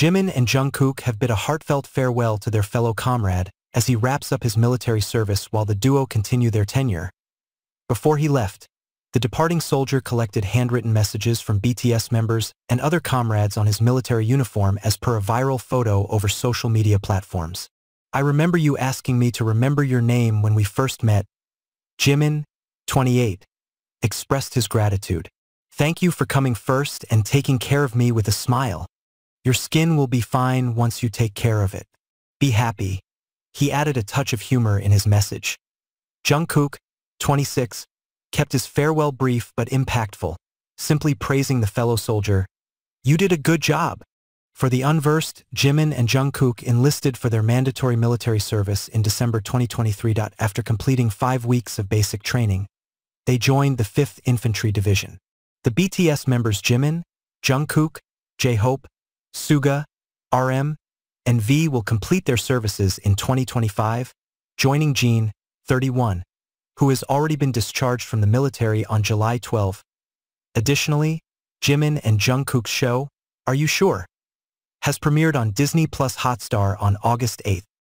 Jimin and Jungkook have bid a heartfelt farewell to their fellow comrade as he wraps up his military service while the duo continue their tenure. Before he left, the departing soldier collected handwritten messages from BTS members and other comrades on his military uniform as per a viral photo over social media platforms. I remember you asking me to remember your name when we first met. Jimin, 28, expressed his gratitude. Thank you for coming first and taking care of me with a smile. Your skin will be fine once you take care of it. Be happy. He added a touch of humor in his message. Jungkook, 26, kept his farewell brief but impactful, simply praising the fellow soldier. You did a good job. For the unversed, Jimin and Jungkook enlisted for their mandatory military service in December 2023. After completing five weeks of basic training, they joined the 5th Infantry Division. The BTS members Jimin, Jungkook, J-Hope, Suga, RM, and V will complete their services in 2025, joining Jin, 31, who has already been discharged from the military on July 12. Additionally, Jimin and Jungkook's show, Are You Sure? has premiered on Disney Plus Hotstar on August 8.